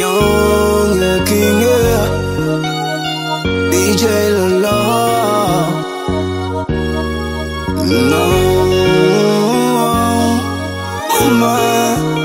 Younger King'e DJ Lolo No. Oh my.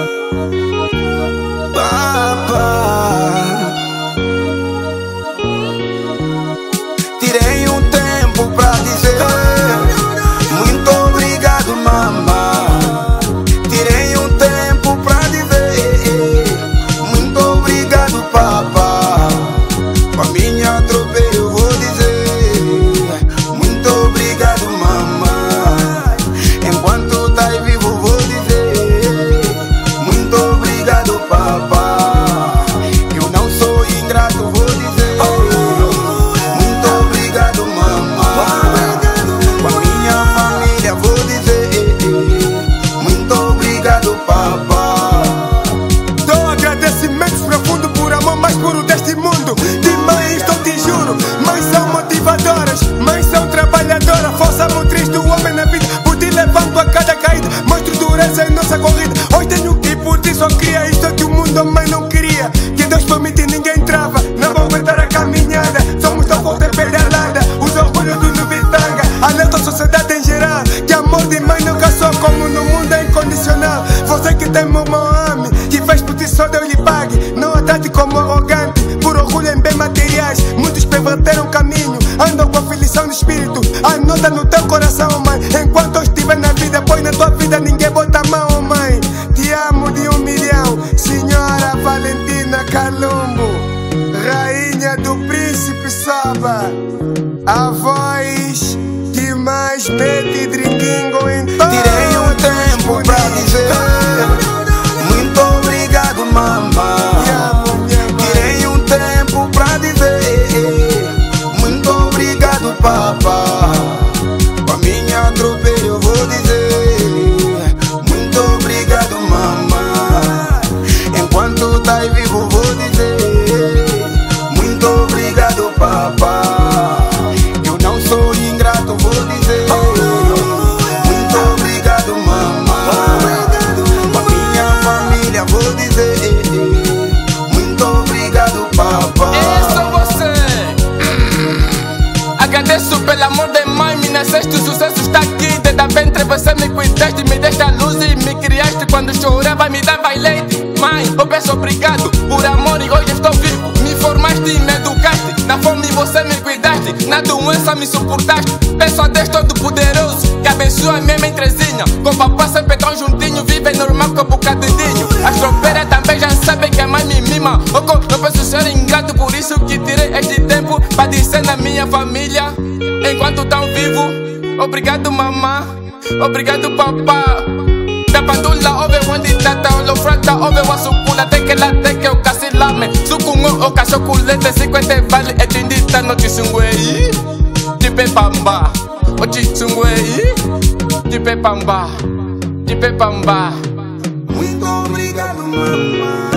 Queria. Que Deus permite ninguém trava, não vou aguentar a caminhada. Somos tão fortes pedalada, os orgulhos do Nubitanga. A sociedade em geral, que amor de mãe nunca só como no mundo é incondicional. Você que tem mamãe ame, que fez por ti só Deus lhe pague. Não a trate como arrogante, por orgulho em bem materiais. Muitos perverteram o caminho, andam com aflição de espírito. Anota no teu coração, mete drinquingo em todo Tirei um tempo pra dizer. Muito obrigado, mamãe Tirei um tempo pra dizer. Muito obrigado, papá Pra minha tropa eu vou dizer. Muito obrigado, mamãe Enquanto tá vivo vou dizer. Muito obrigado, papá pelo amor de mãe, me nasceste, o sucesso está aqui. Desde a ventre você me cuidaste, me deste a luz e me criaste. Quando chorava, me dava leite. Mãe, eu peço obrigado por amor e hoje estou vivo. Me formaste e me educaste. Na fome você me cuidaste, na doença me suportaste. Peço a Deus Todo-Poderoso que abençoe a minha mãe Trezinha. Com papai sempre tão juntinho, vive normal com bocadinho. As tropeiras também já sabem que a mãe me mima. Oco, não penso ser ingrato, por isso que tirei este tempo para dizer na minha família. Enquanto tão vivo, obrigado mamã, obrigado papá. Da pandula ove wandi tata olofrata ove wasukula teke la teke ukasilame sukungo okasokulete sikwete vale etindita no chisungwei Tipe pamba o chisungwei Tipe pamba Tipe pamba. Muito obrigado, mamãe